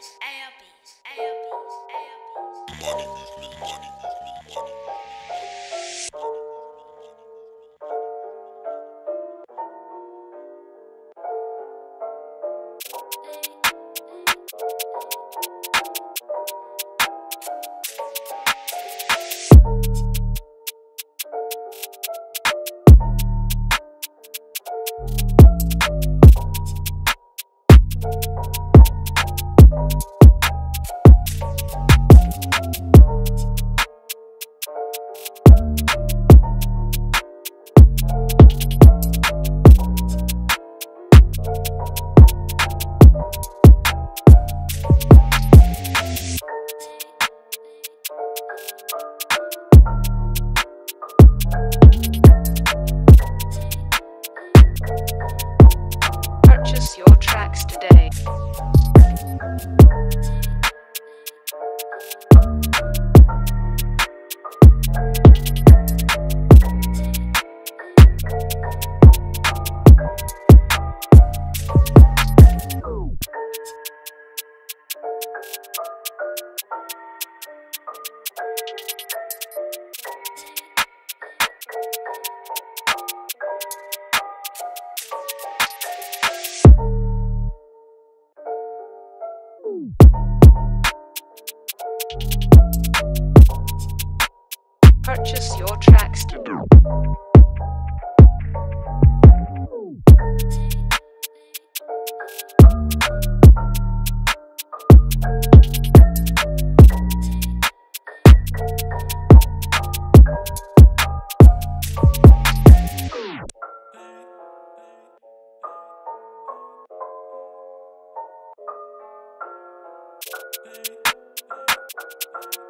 Money, money, money, money. Yeah. purchase your tracks. Thank you.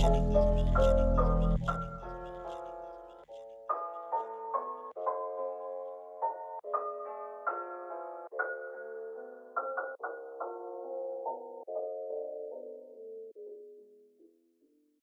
Çelik, çelik, çelik.